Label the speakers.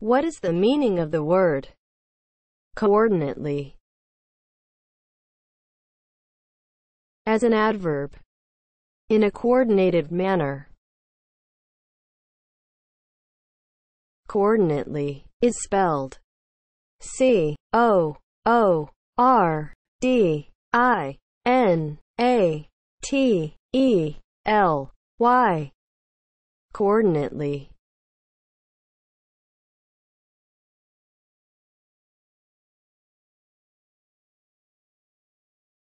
Speaker 1: What is the meaning of the word coordinately? As an adverb. In a coordinated manner. Coordinately is spelled C O O R D I N A T E L Y. Coordinately